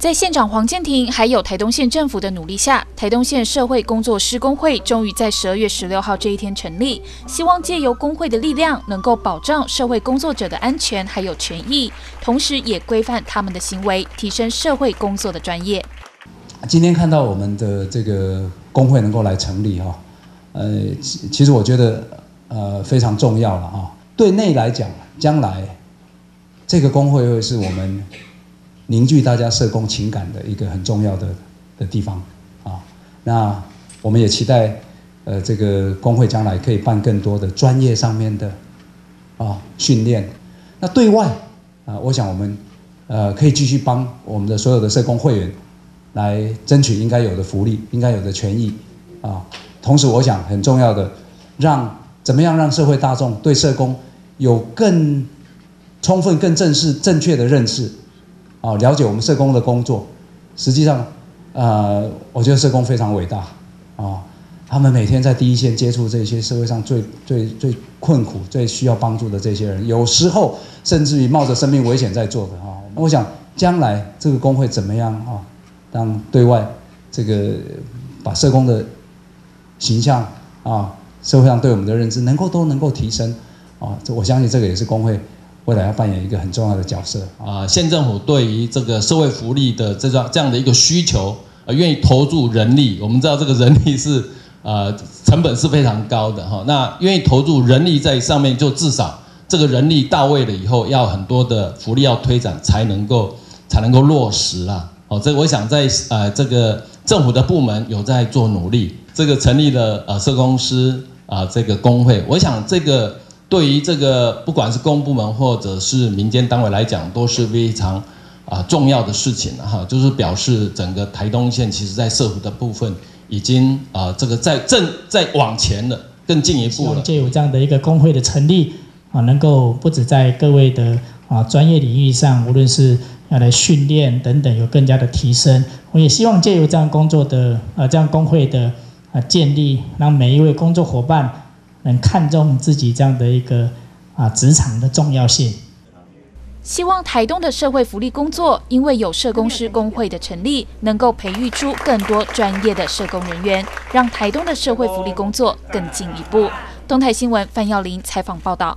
在县长黄建庭还有台东县政府的努力下，台东县社会工作施工会终于在十二月十六号这一天成立。希望借由工会的力量，能够保障社会工作者的安全还有权益，同时也规范他们的行为，提升社会工作的专业。今天看到我们的这个工会能够来成立哈，呃，其实我觉得呃非常重要了哈。对内来讲，将来这个工会会是我们。凝聚大家社工情感的一个很重要的的地方啊，那我们也期待，呃，这个工会将来可以办更多的专业上面的啊训练。那对外啊，我想我们呃可以继续帮我们的所有的社工会员来争取应该有的福利、应该有的权益啊。同时，我想很重要的，让怎么样让社会大众对社工有更充分、更正式、正确的认识。啊，了解我们社工的工作，实际上，呃，我觉得社工非常伟大啊。他们每天在第一线接触这些社会上最最最困苦、最需要帮助的这些人，有时候甚至于冒着生命危险在做的啊。我想将来这个工会怎么样啊？让对外这个把社工的形象啊，社会上对我们的认知能够都能够提升啊。这我相信这个也是工会。未来要扮演一个很重要的角色啊！县政府对于这个社会福利的这种这样的一个需求，呃，愿意投注人力。我们知道这个人力是呃成本是非常高的哈。那愿意投注人力在上面，就至少这个人力到位了以后，要很多的福利要推展才能够才能够落实啦。哦，这我想在呃这个政府的部门有在做努力，这个成立了呃社公司啊这个工会，我想这个。对于这个，不管是公部门或者是民间单位来讲，都是非常啊重要的事情哈。就是表示整个台东县其实在社福的部分已经啊这个在正在往前了，更进一步了。借有这样的一个工会的成立啊，能够不止在各位的啊专业领域上，无论是要来训练等等，有更加的提升。我也希望借由这样工作的啊这样工会的啊建立，让每一位工作伙伴。能看重自己这样的一个啊职场的重要性。希望台东的社会福利工作，因为有社工师工会的成立，能够培育出更多专业的社工人员，让台东的社会福利工作更进一步。东台新闻范耀林采访报道。